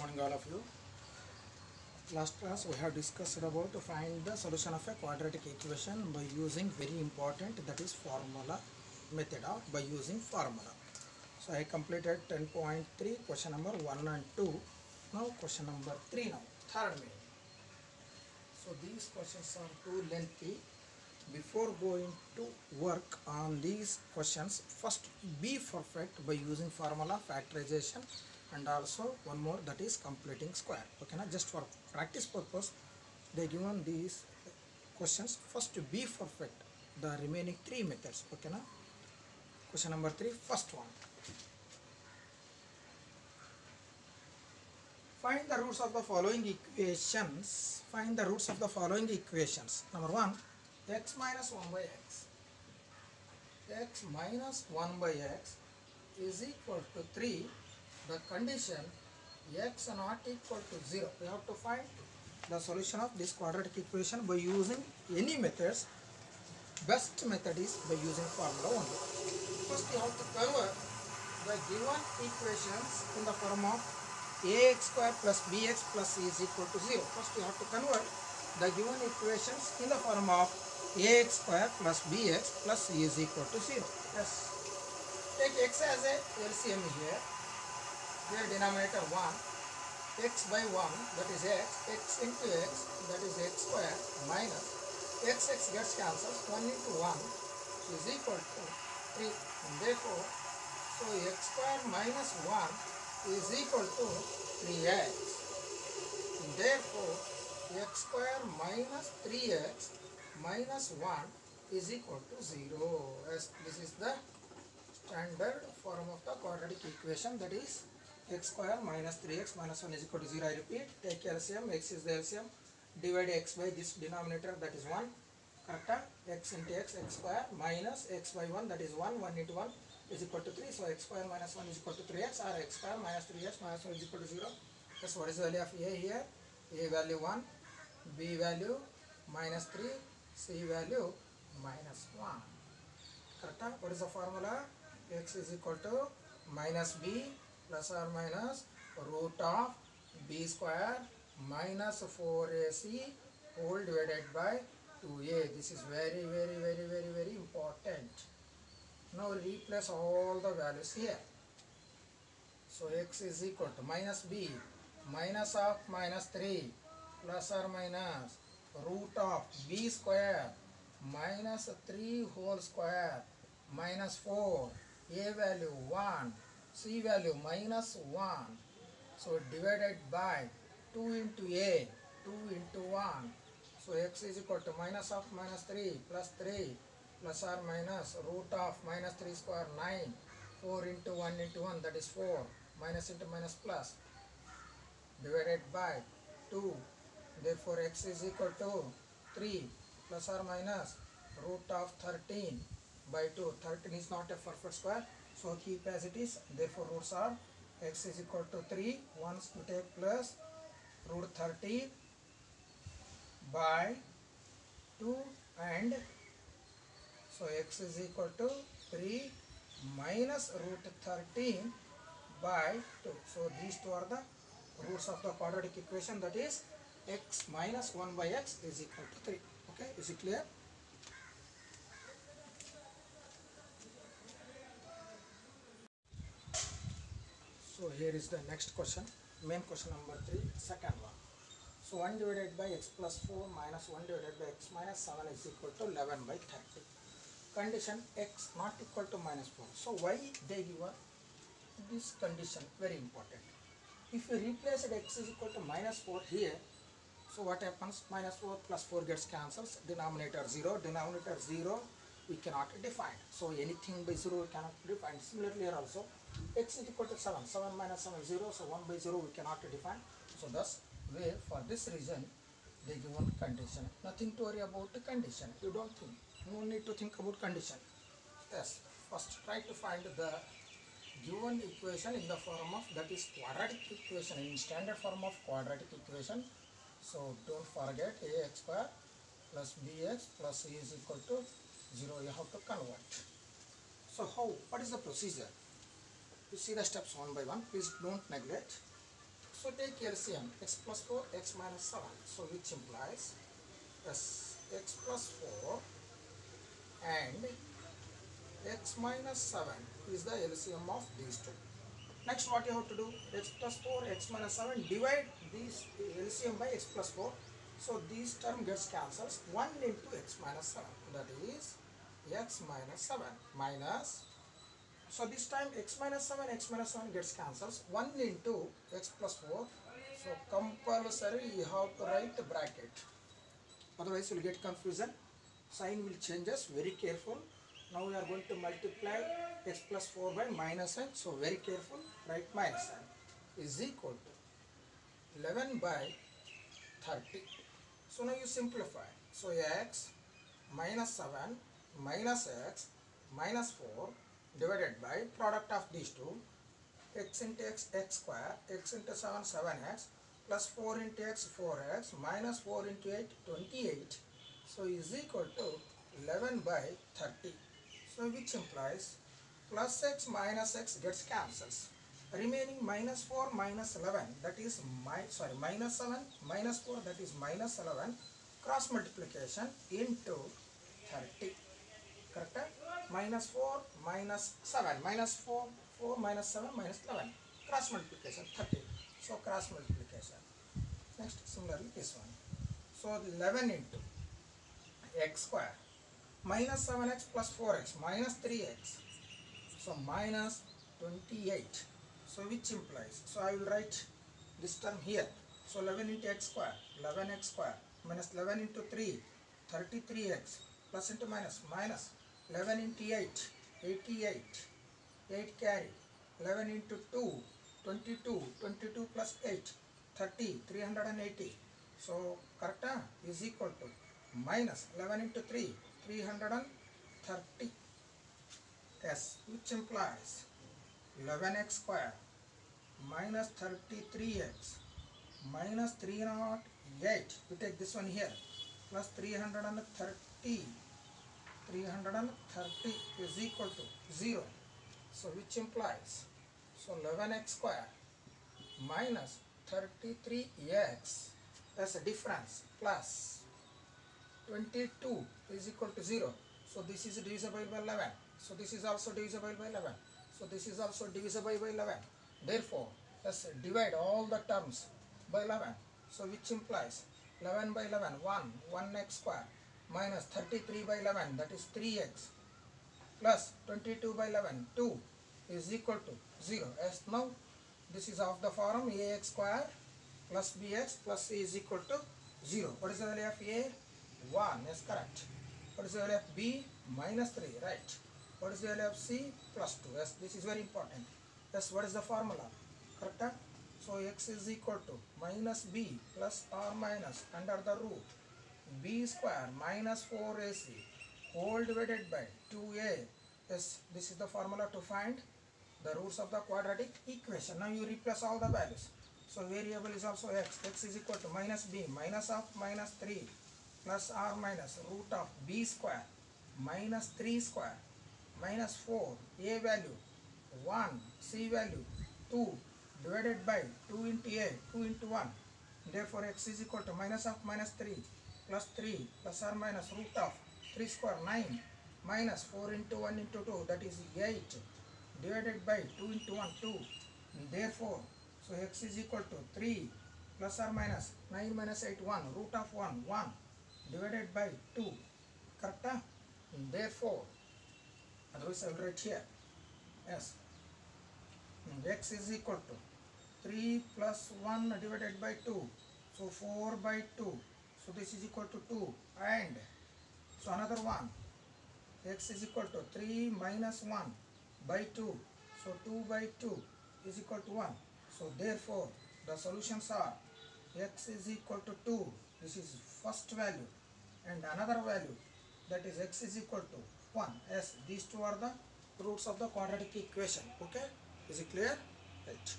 morning all of you. Last class we have discussed about to find the solution of a quadratic equation by using very important that is formula method of by using formula. So I completed 10.3 question number 1 and 2. Now question number 3 now third main. So these questions are too lengthy. Before going to work on these questions, first be perfect by using formula factorization and also one more that is completing square. Okay, now just for practice purpose, they given these questions. First to be perfect the remaining three methods. Okay, now Question number three, first one. Find the roots of the following equations. Find the roots of the following equations. Number one, x minus 1 by x. x minus 1 by x is equal to 3. The condition x not equal to 0. We have to find the solution of this quadratic equation by using any methods. Best method is by using formula only. First, you have to convert the given equations in the form of ax square plus bx plus c is equal to 0. First, you have to convert the given equations in the form of ax square plus bx plus c is equal to 0. Yes. Take x as a LCM here. Here denominator 1. x by 1 that is x. x into x that is x square minus x x gets cancelled. 1 into 1 so is equal to 3. And therefore, so x square minus 1 is equal to 3x. And therefore, x square minus 3x minus 1 is equal to 0. As this is the standard form of the quadratic equation that is x square minus 3x minus 1 is equal to 0. I repeat, take LCM, x is the LCM, divide x by this denominator that is 1. Correct? x into x, x square minus x by 1 that is 1, 1 into 1 is equal to 3. So x square minus 1 is equal to 3x or x square minus 3x minus 1 is equal to 0. Yes, what is the value of a here? a value 1, b value minus 3, c value minus 1. Correct? What is the formula? x is equal to minus b plus or minus root of b square minus 4ac whole divided by 2a. This is very, very, very, very, very important. Now replace all the values here. So x is equal to minus b minus of minus 3 plus or minus root of b square minus 3 whole square minus 4 a value 1 c value minus 1 so divided by 2 into a 2 into 1 so x is equal to minus of minus 3 plus 3 plus or minus root of minus 3 square 9 4 into 1 into 1 that is 4 minus into minus plus. Divided by 2 therefore x is equal to 3 plus or minus root of 13 by 2 13 is not a perfect square so keep as it is. Therefore roots are x is equal to 3 once you take plus root 30 by 2 and so x is equal to 3 minus root 13 by 2 so these two are the roots of the quadratic equation. That is x minus 1 by x is equal to 3 okay? Is it clear so here is the next question main question number 3 second one. So 1 divided by x plus 4 minus 1 divided by x minus 7 is equal to 11 by 30 condition x not equal to minus 4 so why they give this condition very important. If you replace it x is equal to minus 4 here so what happens? Minus 4 plus 4 gets cancels denominator 0 denominator 0 we cannot define. So anything by 0 we cannot define. Similarly here also x is equal to 7 7 minus 7 is 0 so 1 by 0 we cannot define. So thus we for this reason they give one condition. Nothing to worry about the condition. You don't think. No need to think about condition. Yes. First try to find the given equation in the form of that is quadratic equation. In standard form of quadratic equation. So don't forget ax square plus bx plus c is equal to 0 you have to convert. So how what is the procedure? You see the steps one by one. Please don't neglect. So take LCM x plus 4 x minus 7 so which implies yes, x plus 4 and x minus 7 is the LCM of these two. Next what you have to do? X plus 4 x minus 7 divide this LCM by x plus 4 so this term gets cancels. 1 into x minus 7 that is x minus 7 minus so this time x minus 7 x minus 7 gets cancels. 1 into x plus 4 so compulsory you have to write the bracket. Otherwise you will get confusion. Sign will changes very careful. Now we are going to multiply x plus 4 by minus n. So very careful. Write minus n is equal to 11 by 30 so now you simplify. So x minus 7 minus x minus 4 divided by product of these two x into x x square x into 7 7x plus 4 into x 4x minus 4 into 8 28 so is equal to 11 by 30 so which implies plus x minus x gets cancels remaining minus 4 minus 11 that is my sorry minus 7 minus 4 that is minus 11 cross multiplication into 30 correct? Minus 4 minus 7 minus 4 4 minus 7 minus 11 cross multiplication 30 so cross multiplication. Next similarly this one. So 11 into x square minus 7x plus 4x minus 3x so minus 28 so which implies so I will write this term here. So 11 into x square 11x square minus 11 into 3 33x plus into minus minus 11 into 8 88 8 carry 11 into 2 22 22 plus 8 30 380 so correct is equal to minus 11 into 3 330 yes which implies 11x square minus 33x minus 308 we take this one here. Plus 330 330 is equal to 0 so which implies so 11x square minus 33x that's a difference. Plus 22 is equal to 0 so this is divisible by 11 so this is also divisible by 11 so this is also divisible by 11 therefore let's divide all the terms by 11 so which implies 11 by 11 1 1x square minus 33 by 11 that is 3x plus 22 by 11 2 is equal to 0 as now this is of the form ax square plus bx plus c is equal to 0 what is the value of a? 1 is correct. What is the value of b? Minus 3 right what is the value of c plus 2 yes this is very important. Yes what is the formula? Correct? So x is equal to minus b plus or minus under the root. B square minus 4ac whole divided by 2a yes this is the formula to find the roots of the quadratic equation. Now you replace all the values. So variable is also x. X is equal to minus b minus of minus 3 plus or minus root of b square minus 3 square minus 4 a value 1 c value 2 divided by 2 into a 2 into 1 therefore x is equal to minus of minus 3 plus 3 plus or minus root of 3 square 9 minus 4 into 1 into 2 that is 8 divided by 2 into 1 2 therefore so x is equal to 3 plus or minus 9 minus 8 1 root of 1 1 divided by 2 correct ah? therefore otherwise I will write here. Yes. X is equal to 3 plus 1 divided by 2 so 4 by 2 so this is equal to 2 and so another one. X is equal to 3 minus 1 by 2 so 2 by 2 is equal to 1 so therefore the solutions are x is equal to 2 this is first value. And another value that is x is equal to 1 yes these two are the roots of the quadratic equation okay is it clear right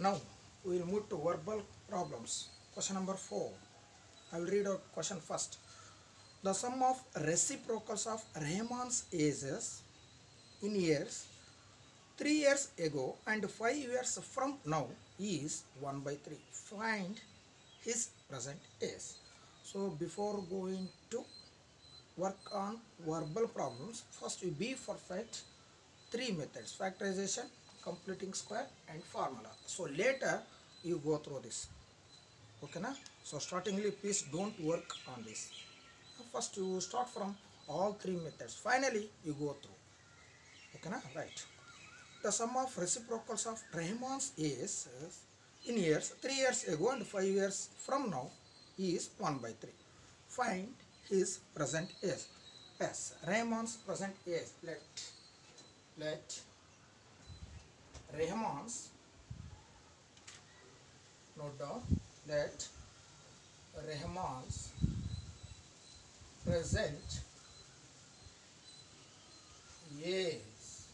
now we will move to verbal problems. Question number 4. I will read out question first. The sum of reciprocals of Rahman's ages in years 3 years ago and 5 years from now is 1 by 3. Find his present age. So before going to work on verbal problems, first we be perfect three methods factorization, completing square and formula. So later you go through this. Okay na? So startingly please don't work on this. First you start from all three methods. Finally you go through. Okay na? Right. The sum of reciprocals of Rahman's is in years 3 years ago and 5 years from now is 1 by 3. Find his present age. Yes, Rahman's present age. Let let Rahman's note down that Rahman's present yes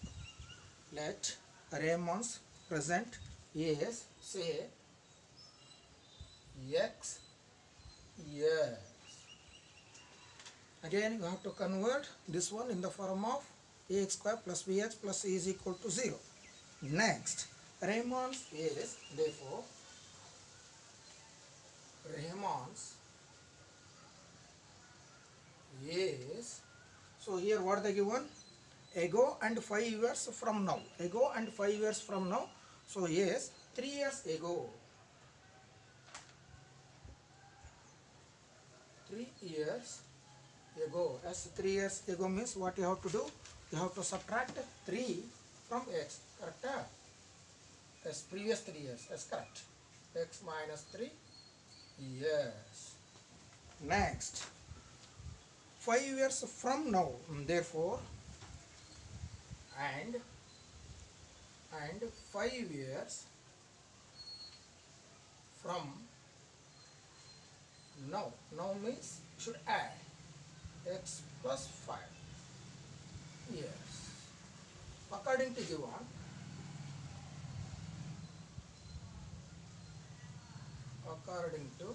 let Rahman's present yes say x yes Again you have to convert this one in the form of ax square plus bx plus c is equal to 0. Next Rahman's is therefore Rahman's is so here what they given? Ago and 5 years from now. Ago and 5 years from now. So yes 3 years ago. 3 years ago. As 3 years ago means what you have to do? You have to subtract 3 from x. Correct? As previous 3 years. As correct. X minus 3 years next 5 years from now. Mm, therefore and and 5 years from now. Now means should add x plus 5 years. According to given according to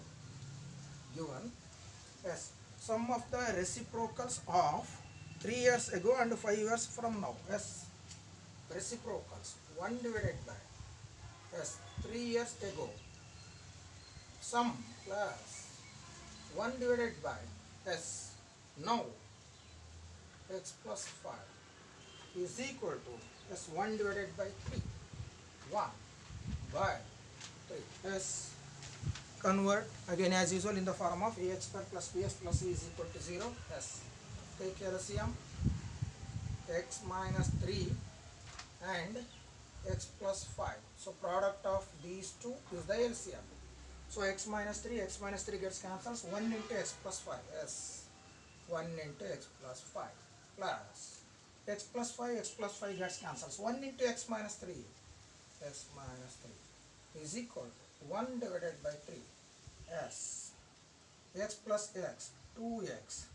given yes sum of the reciprocals of 3 years ago and 5 years from now. Yes. Reciprocals. 1 divided by yes 3 years ago. Sum plus 1 divided by yes. Now x plus 5 is equal to yes 1 divided by 3 1 by 3 yes convert again as usual in the form of ax square plus bx plus c is equal to 0 yes. Take LCM x minus 3 and x plus 5 so product of these two is the LCM so x minus 3 x minus 3 gets cancels 1 into x plus 5 yes. 1 into x plus 5 plus x plus 5 x plus 5 gets cancels 1 into x minus 3 x minus 3 is equal to 1 divided by 3 s x plus x 2x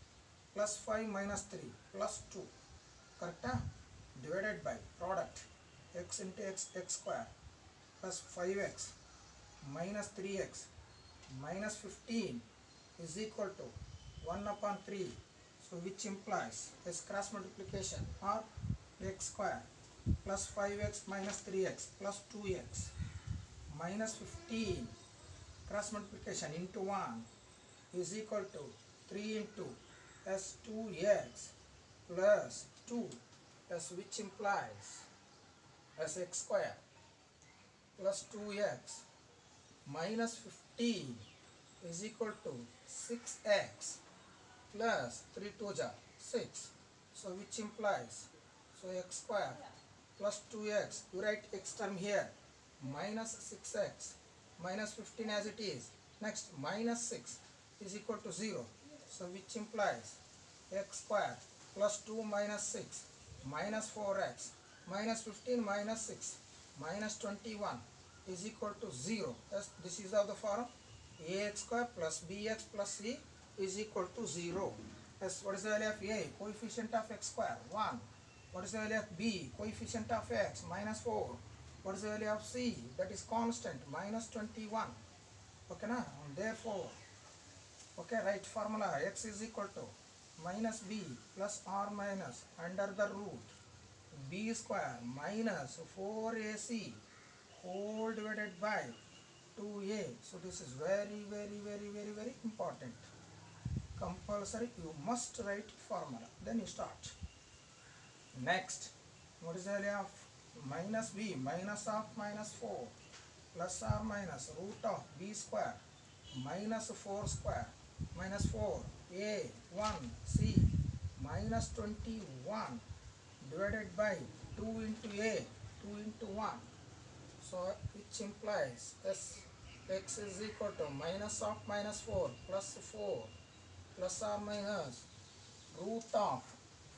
plus 5 minus 3 plus 2 correct ah? divided by product. X into x x square. Plus 5x minus 3x minus 15 is equal to 1 upon 3 so which implies s cross multiplication or x square plus 5x minus 3x plus 2x minus 15 cross multiplication into 1 is equal to 3 into s 2x plus 2 s which implies s x square plus 2x minus 15 is equal to 6x plus 3 2 ja 6 so which implies so x square plus 2x you write x term here minus 6x minus 15 as it is. Next minus 6 is equal to 0 so which implies x square plus 2 minus 6 minus 4x minus 15 minus 6 minus 21 is equal to 0 yes, this is of the form ax square plus bx plus c is equal to 0 yes, what is the value of a? Coefficient of x square. 1 what is the value of b? Coefficient of x minus 4 what is the value of c? That is constant minus 21 okay na? Therefore okay right formula x is equal to minus b plus r minus under the root b square minus 4ac whole divided by 2a so this is very very very very very important. Compulsory you must write formula. Then you start. Next what is the value of minus b minus of minus 4 plus or minus root of b square. Minus 4 square. Minus 4 a 1 c minus 21 divided by 2 into a 2 into 1 so which implies s x is equal to minus of minus 4 plus 4 plus or minus root of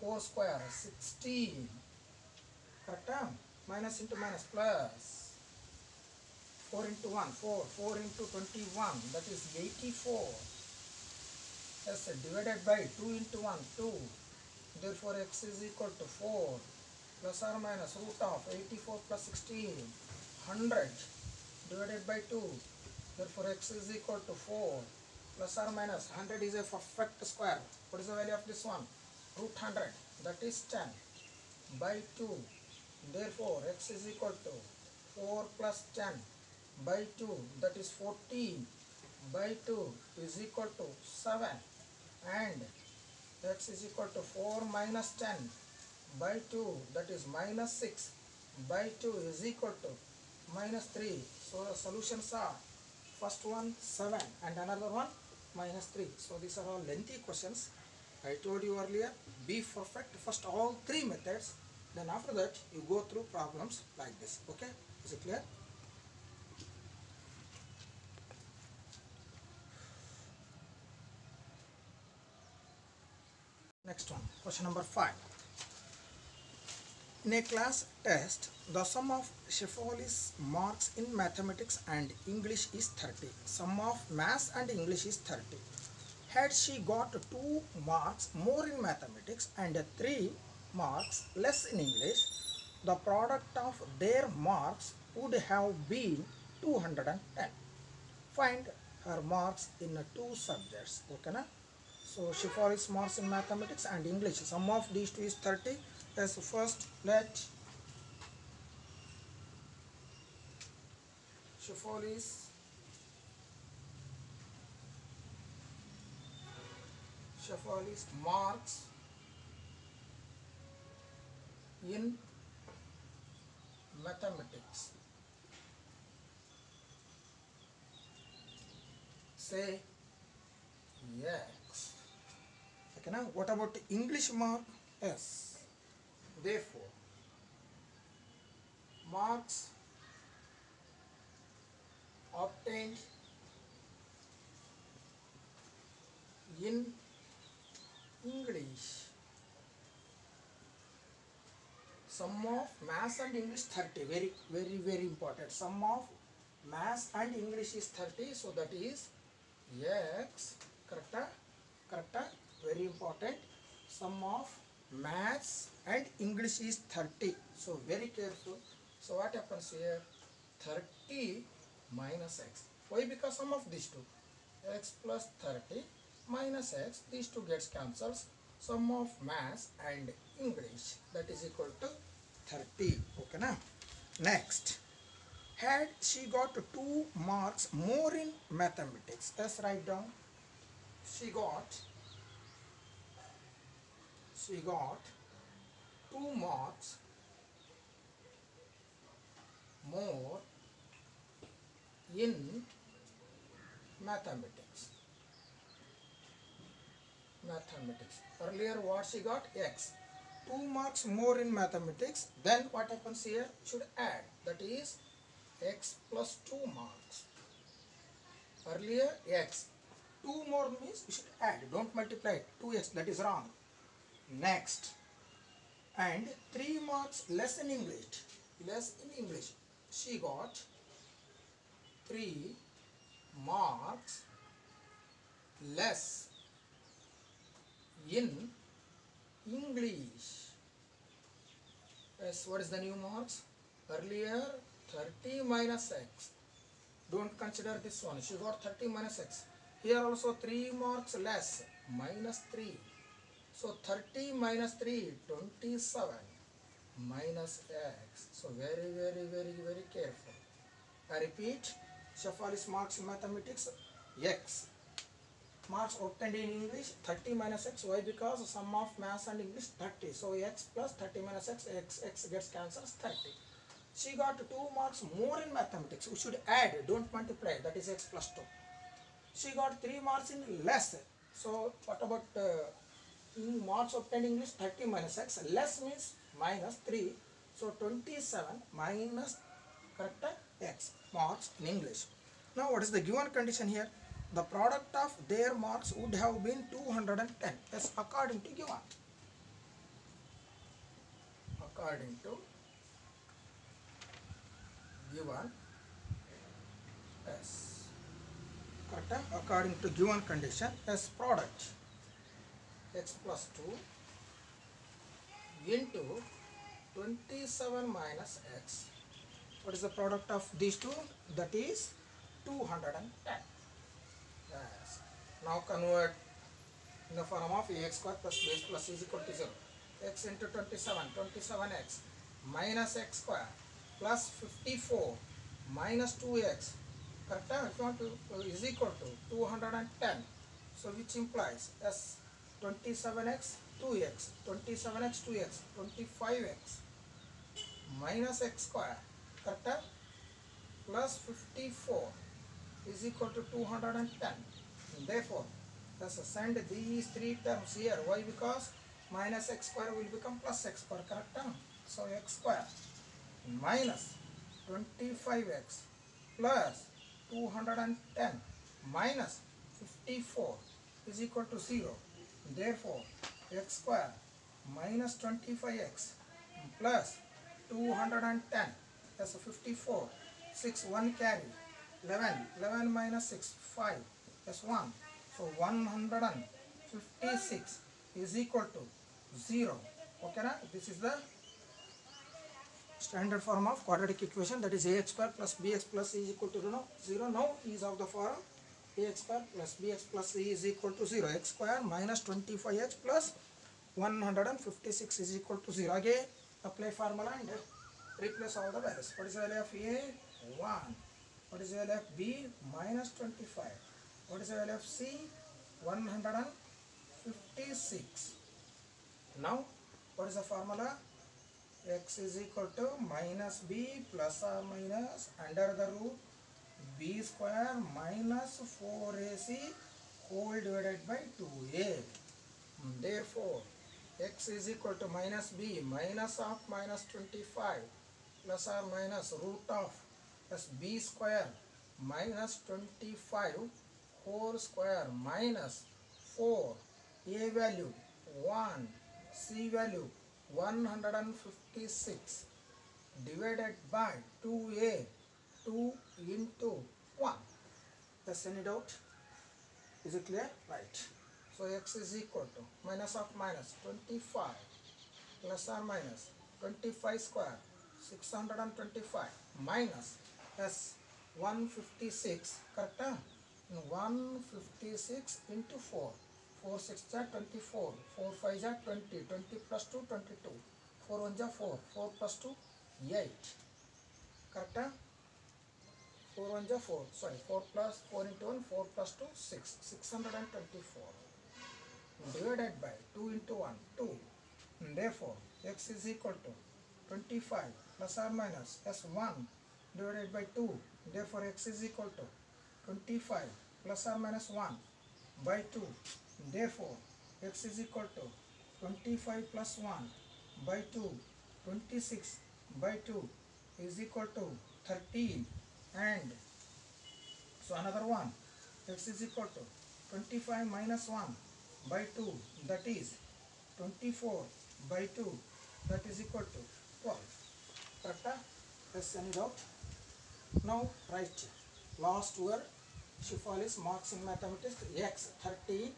4 square 16 correct? ah? Minus into minus plus 4 into 1 4 4 into 21 that is 84 yes divided by 2 into 1 2 therefore x is equal to 4 plus or minus root of 84 plus 16 100 divided by 2 therefore x is equal to 4 plus or minus 100 is a perfect square. What is the value of this one? Root 100 that is 10 by 2 therefore x is equal to 4 plus 10 by 2 that is 14 by 2 is equal to 7 and x is equal to 4 minus 10 by 2 that is minus 6 by 2 is equal to minus 3 so the solutions are first one 7 and another one minus 3 so these are all lengthy questions. I told you earlier be perfect. First all three methods then after that you go through problems like this. Okay? Is it clear? Next one. Question number 5 in a class test, the sum of Shefali's marks in mathematics and English is 30. Sum of maths and English is 30. Had she got 2 marks more in mathematics and 3 marks less in English, the product of their marks would have been 210. Find her marks in two subjects. Okay, na? So Shefali's marks in mathematics and English. Sum of these two is 30 as first let Shefali's Shefali's marks in mathematics. Say x okay now what about English mark? S Therefore, marks obtained in English. Sum of maths and English 30. Very, very, very important. Sum of maths and English is 30. So that is x. Correct? Correct? Very important. Sum of maths and English is 30. So very careful. So what happens here? 30 minus x. Why? Because sum of these two. x plus 30 minus x. These two gets cancels. Sum of maths and English that is equal to 30. Okay now. Next. Had she got two marks more in mathematics. Let's write down. She got she got two marks more in mathematics mathematics earlier what she got x two marks more in mathematics then what happens here should add. That is x plus 2 marks. Earlier x. 2 more means we should add. Don't multiply it. 2x that is wrong. Next. And 3 marks less in english. Less in english. She got 3 marks less in english yes what is the new marks earlier 30 minus x. Don't consider this one. She got 30 minus x. Here also 3 marks less. Minus 3. So 30 minus 3, 27 minus x. So very, very, very, very careful. I repeat, Shefali's marks in mathematics, x. Marks obtained in English, 30 minus x. Why? Because sum of maths and English, 30. So x plus 30 minus x, x, x gets cancelled, 30. She got 2 marks more in mathematics. We should add, don't multiply. That is x plus 2. She got 3 marks in less. So what about uh, marks obtained in English 30 minus x less means minus 3 so 27 minus correct x marks in English now what is the given condition here the product of their marks would have been 210 yes according to given according to given yes correct ah? according to given condition as product x plus 2 into 27 minus x. What is the product of these two? That is 210. Now convert in the form of ax square plus bx plus is equal to 0. x into 27, 27x minus x square plus 54 minus 2x correct? Want to uh, is equal to 210. So which implies s 27x 2x 27x 2x 25x minus x square correct plus 54 is equal to 210 therefore let's send these three terms here. Why? Because minus x square will become plus x square correct so x square minus 25x plus 210 minus 54 is equal to 0 Therefore, x square minus 25x plus 210 that's 54 6 1 carry 11 11 minus 6 5 that's 1 so 156 is equal to 0 okay na? this is the standard form of quadratic equation that is ax square plus bx plus c is equal to 0 now is of the form ax square plus bx plus c is equal to 0 x square minus 25x plus 156 is equal to 0 again apply formula and replace all the values what is the value of a 1 what is the value of b minus 25 what is the value of c 156 now what is the formula x is equal to minus b plus or minus under the root b square minus 4ac whole divided by 2a. Hmm, therefore, x is equal to minus b minus of minus 25 plus or minus root of plus b square minus 25 four square minus four A value one C value one hundred and fifty six divided by two A two into one दस any doubt is it clear right so X is equal to minus of minus twenty five plus or minus twenty five square six hundred and twenty five minus S one fifty six करता huh? 156 into 4 4 6 are 24 4 5 are 20 20 plus 2 22 4 1 are 4 4 plus 2 8 correct? huh? 4 1 are 4 sorry 4 plus 4 into 1 4 plus 2 6 624 divided by 2 into 1 2 And therefore x is equal to 25 plus or minus s 1 divided by 2 therefore x is equal to 25 plus or minus 1 by 2 therefore x is equal to 25 plus 1 by 2 26 by 2 is equal to 13 and so another one. X is equal to 25 minus 1 by 2 that is 24 by 2 that is equal to 12 correct? Ah? yes any doubt? Now write. Last word Shifalis marks in mathematics x 30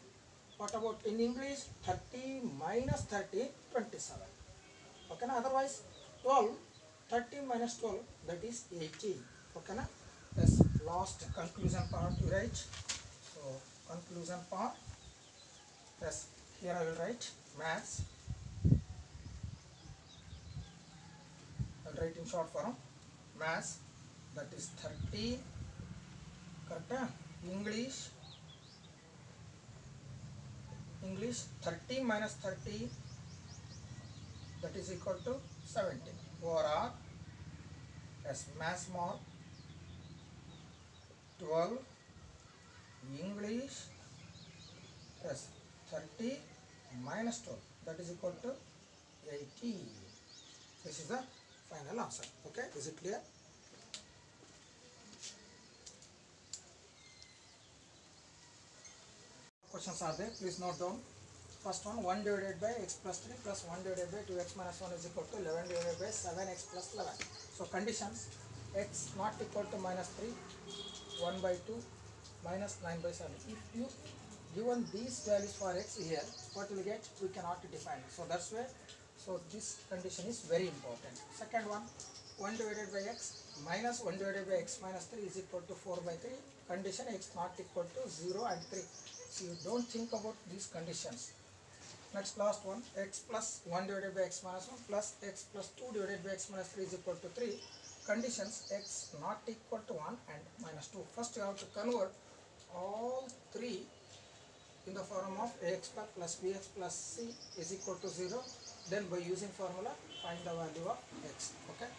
what about in English 30 minus 30 27 okay na? otherwise 12 13 minus 12 that is 18 okay na yes last conclusion part you write so conclusion part yes here I will write maths I'll write in short form maths that is 30 correct ah? English. English 30 minus 30 that is equal to 70 overall as mass mark 12 English plus 30 minus 12 that is equal to 80 this is the final answer. Okay? Is it clear questions are there. Please note down. First one 1 divided by x plus 3 plus 1 divided by 2x minus 1 is equal to 11 divided by 7x plus 11 so conditions. X not equal to minus 3 1 by 2 minus 9 by 7 if you given these values for x here what will get? We cannot define. So that's why so this condition is very important. Second one 1 divided by x minus 1 divided by x minus 3 is equal to 4 by 3 condition x not equal to 0 and 3 so you don't think about these conditions. Next last one. X plus 1 divided by x minus 1 plus x plus 2 divided by x minus 3 is equal to 3 conditions x not equal to 1 and minus 2 first you have to convert all three in the form of ax plus plus bx plus c is equal to 0 then by using formula find the value of x. Okay